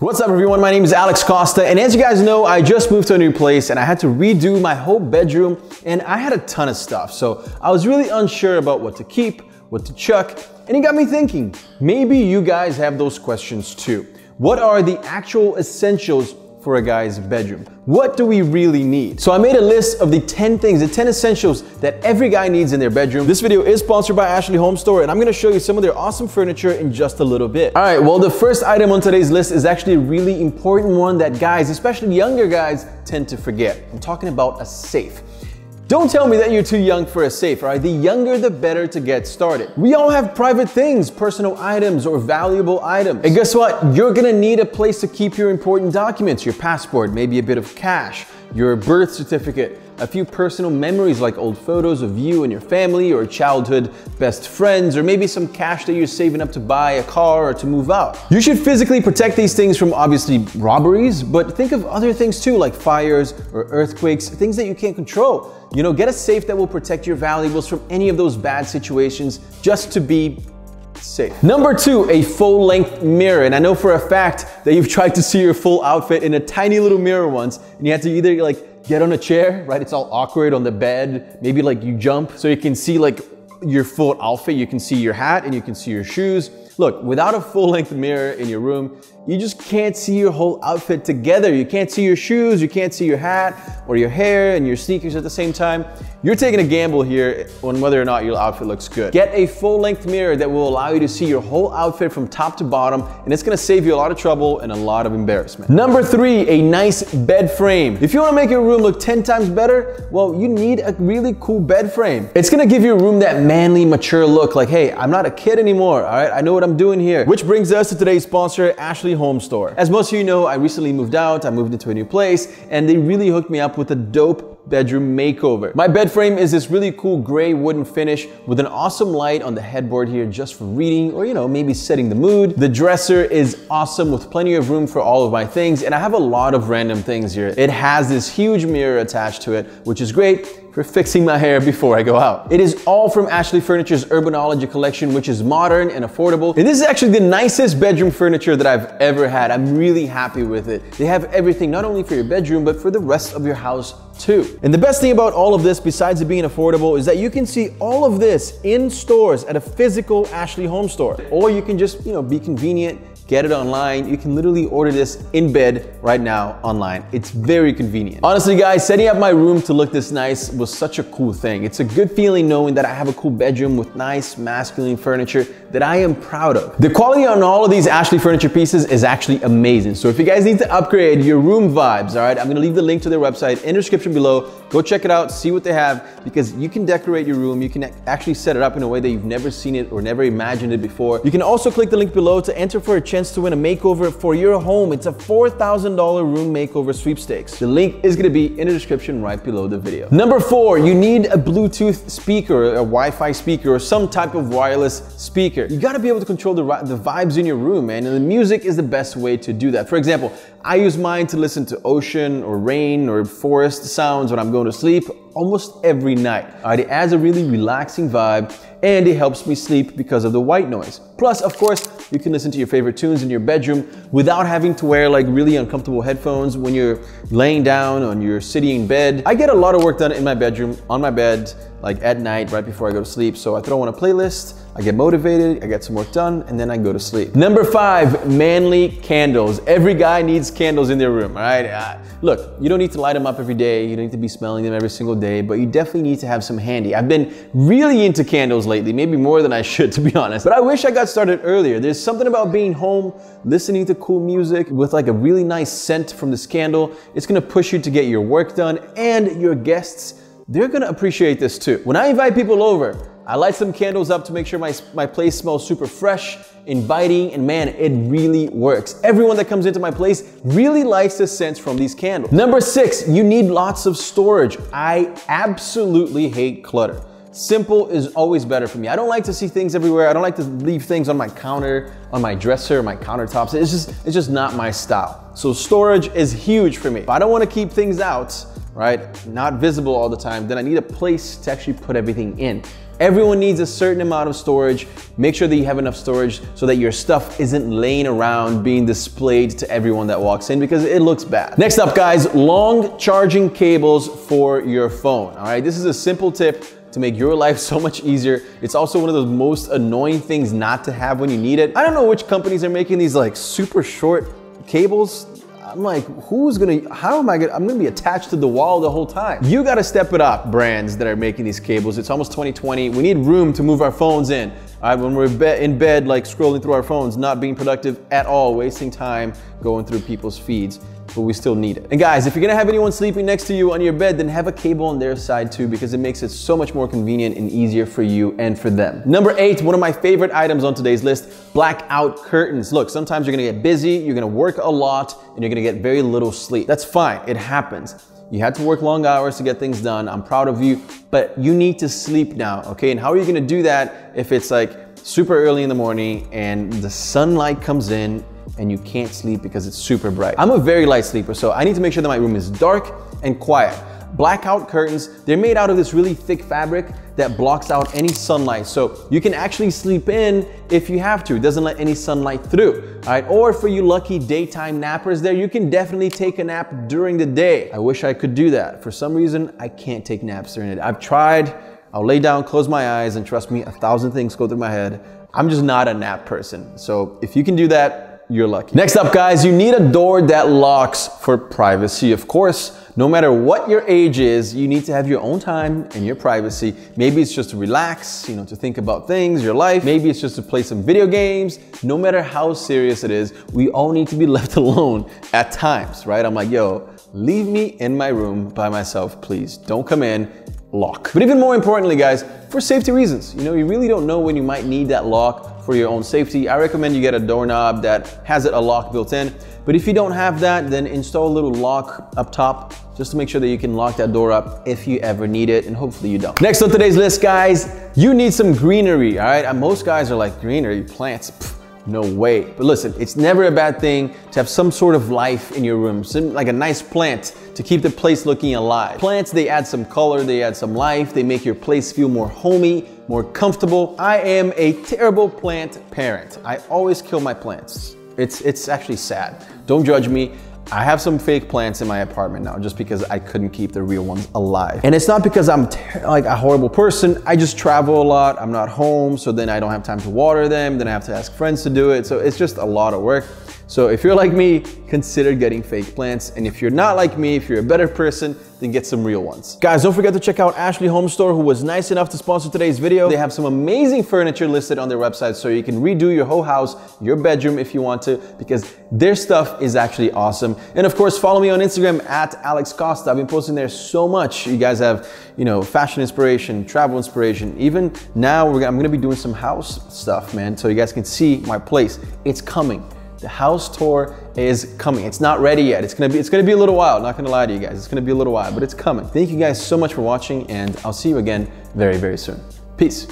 What's up everyone, my name is Alex Costa and as you guys know, I just moved to a new place and I had to redo my whole bedroom and I had a ton of stuff. So I was really unsure about what to keep, what to chuck, and it got me thinking, maybe you guys have those questions too. What are the actual essentials for a guy's bedroom. What do we really need? So I made a list of the 10 things, the 10 essentials that every guy needs in their bedroom. This video is sponsored by Ashley Home Store and I'm gonna show you some of their awesome furniture in just a little bit. All right, well the first item on today's list is actually a really important one that guys, especially younger guys, tend to forget. I'm talking about a safe. Don't tell me that you're too young for a safe, right? The younger, the better to get started. We all have private things, personal items, or valuable items. And guess what? You're gonna need a place to keep your important documents, your passport, maybe a bit of cash, your birth certificate, a few personal memories like old photos of you and your family or childhood best friends, or maybe some cash that you're saving up to buy a car or to move out. You should physically protect these things from obviously robberies, but think of other things too, like fires or earthquakes, things that you can't control. You know, get a safe that will protect your valuables from any of those bad situations just to be safe. Number two, a full length mirror. And I know for a fact that you've tried to see your full outfit in a tiny little mirror once and you had to either like get on a chair, right? It's all awkward on the bed. Maybe like you jump so you can see like your full outfit. You can see your hat and you can see your shoes. Look, without a full length mirror in your room, you just can't see your whole outfit together. You can't see your shoes, you can't see your hat or your hair and your sneakers at the same time. You're taking a gamble here on whether or not your outfit looks good. Get a full length mirror that will allow you to see your whole outfit from top to bottom and it's gonna save you a lot of trouble and a lot of embarrassment. Number three, a nice bed frame. If you wanna make your room look 10 times better, well, you need a really cool bed frame. It's gonna give your room that manly, mature look like, hey, I'm not a kid anymore, all right? I know what I'm doing here. Which brings us to today's sponsor, Ashley Home Store. As most of you know, I recently moved out, I moved into a new place, and they really hooked me up with a dope bedroom makeover. My bed frame is this really cool gray wooden finish with an awesome light on the headboard here just for reading or, you know, maybe setting the mood. The dresser is awesome with plenty of room for all of my things and I have a lot of random things here. It has this huge mirror attached to it, which is great for fixing my hair before I go out. It is all from Ashley Furniture's Urbanology collection, which is modern and affordable. And this is actually the nicest bedroom furniture that I've ever had. I'm really happy with it. They have everything, not only for your bedroom, but for the rest of your house too. And the best thing about all of this, besides it being affordable, is that you can see all of this in stores at a physical Ashley home store. Or you can just, you know, be convenient get it online. You can literally order this in bed right now online. It's very convenient. Honestly guys, setting up my room to look this nice was such a cool thing. It's a good feeling knowing that I have a cool bedroom with nice masculine furniture that I am proud of. The quality on all of these Ashley furniture pieces is actually amazing. So if you guys need to upgrade your room vibes, all right, I'm gonna leave the link to their website in the description below. Go check it out, see what they have, because you can decorate your room. You can actually set it up in a way that you've never seen it or never imagined it before. You can also click the link below to enter for a chance chance to win a makeover for your home. It's a $4,000 room makeover sweepstakes. The link is gonna be in the description right below the video. Number four, you need a Bluetooth speaker, a Wi-Fi speaker, or some type of wireless speaker. You gotta be able to control the, the vibes in your room, man, and the music is the best way to do that. For example, I use mine to listen to ocean or rain or forest sounds when I'm going to sleep almost every night. Right, it adds a really relaxing vibe and it helps me sleep because of the white noise. Plus, of course, you can listen to your favorite tunes in your bedroom without having to wear like really uncomfortable headphones when you're laying down or you're sitting in bed. I get a lot of work done in my bedroom, on my bed, like at night, right before I go to sleep. So I throw on a playlist, I get motivated, I get some work done, and then I go to sleep. Number five, manly candles. Every guy needs candles in their room, all right? Uh, look, you don't need to light them up every day, you don't need to be smelling them every single day, but you definitely need to have some handy. I've been really into candles lately, maybe more than I should, to be honest. But I wish I got started earlier. There's something about being home, listening to cool music with like a really nice scent from this candle. It's gonna push you to get your work done and your guests they're gonna appreciate this too. When I invite people over, I light some candles up to make sure my, my place smells super fresh, inviting, and man, it really works. Everyone that comes into my place really likes the scents from these candles. Number six, you need lots of storage. I absolutely hate clutter. Simple is always better for me. I don't like to see things everywhere. I don't like to leave things on my counter, on my dresser, my countertops. It's just, it's just not my style. So storage is huge for me. If I don't wanna keep things out, right? Not visible all the time, then I need a place to actually put everything in. Everyone needs a certain amount of storage. Make sure that you have enough storage so that your stuff isn't laying around being displayed to everyone that walks in because it looks bad. Next up guys, long charging cables for your phone. All right, this is a simple tip to make your life so much easier. It's also one of those most annoying things not to have when you need it. I don't know which companies are making these like super short cables. I'm like, who's gonna, how am I gonna, I'm gonna be attached to the wall the whole time. You gotta step it up, brands that are making these cables. It's almost 2020. We need room to move our phones in. All right, when we're in bed, like scrolling through our phones, not being productive at all, wasting time going through people's feeds but we still need it. And guys, if you're gonna have anyone sleeping next to you on your bed, then have a cable on their side too, because it makes it so much more convenient and easier for you and for them. Number eight, one of my favorite items on today's list, blackout curtains. Look, sometimes you're gonna get busy, you're gonna work a lot, and you're gonna get very little sleep. That's fine, it happens. You had to work long hours to get things done. I'm proud of you, but you need to sleep now, okay? And how are you gonna do that if it's like super early in the morning and the sunlight comes in and you can't sleep because it's super bright. I'm a very light sleeper, so I need to make sure that my room is dark and quiet. Blackout curtains, they're made out of this really thick fabric that blocks out any sunlight. So you can actually sleep in if you have to. It doesn't let any sunlight through, all right? Or for you lucky daytime nappers there, you can definitely take a nap during the day. I wish I could do that. For some reason, I can't take naps during it. I've tried, I'll lay down, close my eyes, and trust me, a thousand things go through my head. I'm just not a nap person. So if you can do that, you're lucky. Next up guys, you need a door that locks for privacy. Of course, no matter what your age is, you need to have your own time and your privacy. Maybe it's just to relax, you know, to think about things, your life. Maybe it's just to play some video games. No matter how serious it is, we all need to be left alone at times, right? I'm like, yo, leave me in my room by myself, please. Don't come in, lock. But even more importantly, guys, for safety reasons, you know, you really don't know when you might need that lock for your own safety, I recommend you get a doorknob that has it a lock built in. But if you don't have that, then install a little lock up top just to make sure that you can lock that door up if you ever need it, and hopefully you don't. Next on today's list, guys, you need some greenery, all right? Most guys are like, greenery, plants, no way. But listen, it's never a bad thing to have some sort of life in your room, some, like a nice plant to keep the place looking alive. Plants, they add some color, they add some life, they make your place feel more homey, more comfortable. I am a terrible plant parent. I always kill my plants. It's, it's actually sad. Don't judge me. I have some fake plants in my apartment now just because I couldn't keep the real ones alive. And it's not because I'm like a horrible person. I just travel a lot. I'm not home. So then I don't have time to water them. Then I have to ask friends to do it. So it's just a lot of work. So if you're like me, consider getting fake plants. And if you're not like me, if you're a better person, then get some real ones. Guys, don't forget to check out Ashley Home Store, who was nice enough to sponsor today's video. They have some amazing furniture listed on their website, so you can redo your whole house, your bedroom if you want to, because their stuff is actually awesome. And of course, follow me on Instagram at Alex Costa. I've been posting there so much. You guys have, you know, fashion inspiration, travel inspiration. Even now, I'm gonna be doing some house stuff, man, so you guys can see my place. It's coming. The house tour is coming. It's not ready yet. It's gonna be it's gonna be a little while. Not gonna lie to you guys. It's gonna be a little while, but it's coming. Thank you guys so much for watching, and I'll see you again very very soon. Peace.